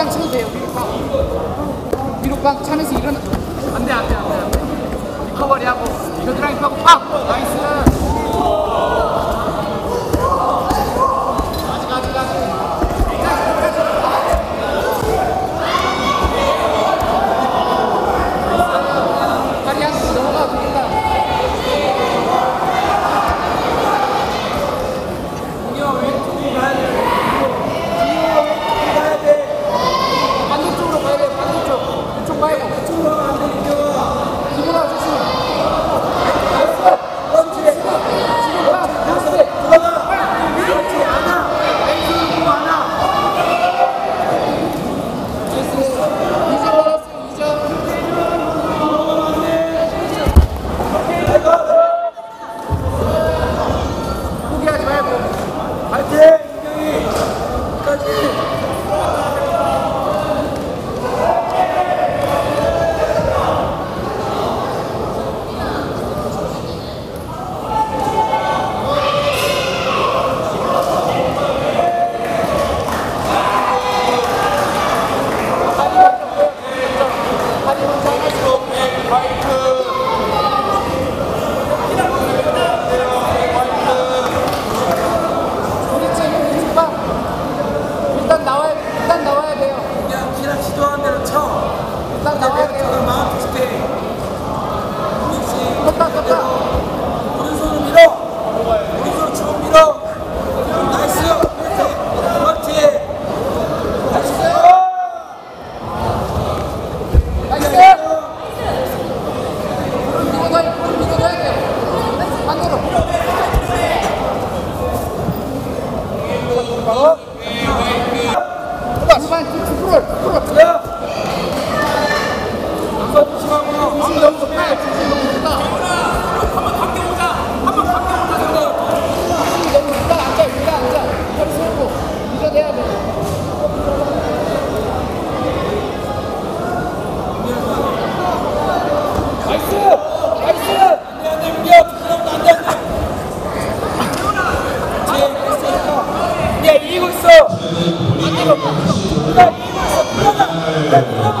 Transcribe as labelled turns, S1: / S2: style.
S1: 빵 쳐도 돼요. 위로 빵. 위로 빵 차면서 일어나. 안돼 안돼 안돼. 리커버리하고 겨드랑이 파고 빵. 나이스. but 이기고
S2: 있어!
S1: Hallelujah.